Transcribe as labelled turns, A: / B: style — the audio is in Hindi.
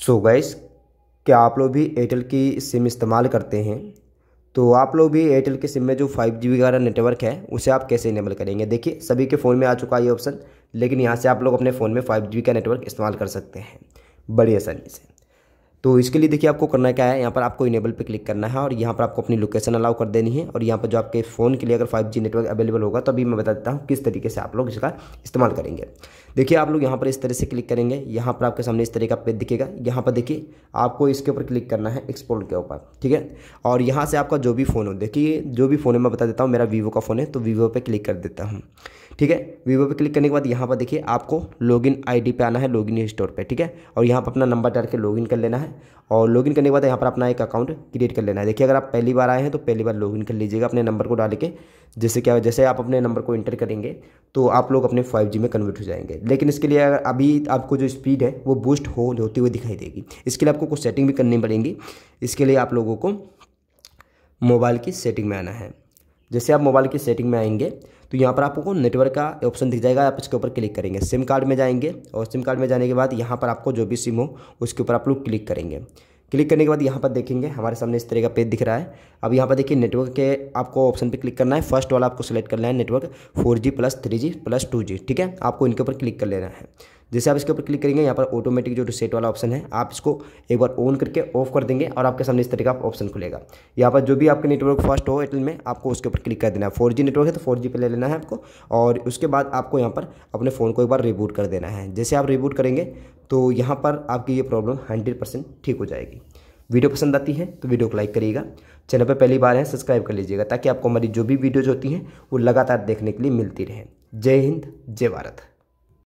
A: सो गैस क्या आप लोग भी एयरटेल की सिम इस्तेमाल करते हैं? तो आप लोग भी एयरटेल के सिम में जो फाइव जी वगैरह नेटवर्क है, उसे आप कैसे इनेबल करेंगे? देखिए, सभी के फ़ोन में आ चुका है ये ऑप्शन लेकिन यहाँ से आप लोग अपने फ़ोन में फाइव जी का नेटवर्क इस्तेमाल कर सकते हैं। बड़ी आसानी से। तो इसके लिए देखिए आपको करना क्या है, यहाँ पर आपको इनेबल पे क्लिक करना है और यहाँ पर आपको अपनी लोकेशन अलाउ कर देनी है और यहाँ पर जो आपके फ़ोन के लिए अगर 5G नेटवर्क अवेलेबल होगा तो अभी मैं बता देता हूँ किस तरीके से आप लोग इसका इस्तेमाल करेंगे। देखिए आप लोग यहाँ पर इस तरह से क्लिक करेंगे, यहाँ पर आपके सामने इस तरह का पेज दिखेगा। यहाँ पर देखिए आपको इसके ऊपर क्लिक करना है एक्सपोर्ट के ऊपर, ठीक है? और यहाँ से आपका जो भी फ़ोन हो, देखिए जो भी फ़ोन है, मैं बता देता हूँ, मेरा वीवो का फ़ोन है तो वीवो पर क्लिक कर देता हूँ, ठीक है? वीवो पे क्लिक करने के बाद यहाँ पर देखिए आपको लॉगिन आईडी पे आना है लॉगिन स्टोर पे, ठीक है? और यहाँ पर अपना नंबर डाल के लॉगिन कर लेना है। और लॉगिन करने के बाद यहाँ पर अपना एक अकाउंट क्रिएट कर लेना है। देखिए, अगर आप पहली बार आए हैं तो पहली बार लॉगिन कर लीजिएगा अपने नंबर को डाल के। जैसे क्या, जैसे आप अपने नंबर को इंटर करेंगे तो आप लोग अपने फाइव में कन्वर्ट हो जाएँगे। लेकिन इसके लिए अगर अभी आपको जो स्पीड है, वो बूस्ट हो, होती हुई दिखाई देगी। इसके लिए आपको कुछ सेटिंग भी करनी पड़ेंगी। इसके लिए आप लोगों को मोबाइल की सेटिंग में आना है। जैसे आप मोबाइल की सेटिंग में आएँगे तो यहाँ पर आपको नेटवर्क का ऑप्शन दिख जाएगा। आप इसके ऊपर क्लिक करेंगे। सिम कार्ड में जाएँगे और सिम कार्ड में जाने के बाद यहाँ पर आपको जो भी सिम हो, उसके ऊपर आप लोग क्लिक करेंगे। क्लिक करने के बाद यहाँ पर देखेंगे, हमारे सामने इस तरह का पेज दिख रहा है। अब यहाँ पर देखिए, नेटवर्क के आपको ऑप्शन पे क्लिक करना है। फ़र्स्ट वाला आपको सेलेक्ट करना है network four G plus three G plus two G, ठीक है? आपको इनके ऊपर क्लिक कर लेना है। जैसे आप इसके ऊपर क्लिक करेंगे, यहाँ पर ऑटोमेटिक जो रिसेट वाला ऑप्शन है, आप इसको एक बार ऑन करके ऑफ़ कर देंगे और आपके सामने इस तरह का ऑप्शन खुलेगा। यहाँ पर जो भी आपके नेटवर्क फ़र्स्ट हो एयरटेल में, आपको उसके ऊपर क्लिक कर देना है। फोर नेटवर्क है तो फोर पे ले लेना है आपको और उसके बाद आपको यहाँ पर अपने फ़ोन को एक बार रिबूट कर देना है। जैसे आप रिबूट करेंगे तो यहाँ पर आपकी ये प्रॉब्लम हंड्रेड ठीक हो जाएगी। वीडियो पसंद आती है तो वीडियो को लाइक करिएगा। चैनल पर पहली बार है सब्सक्राइब कर लीजिएगा ताकि आपको हमारी जो भी वीडियोज़ होती हैं, वो लगातार देखने के लिए मिलती रहे। जय हिंद, जय भारत।